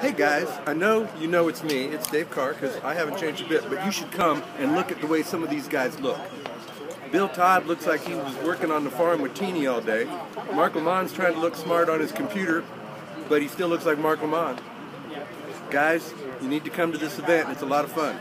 Hey guys, I know you know it's me, it's Dave Carr, because I haven't changed a bit, but you should come and look at the way some of these guys look. Bill Todd looks like he was working on the farm with Teeny all day. Mark Lamont's trying to look smart on his computer, but he still looks like Mark Lamont. Guys, you need to come to this event, it's a lot of fun.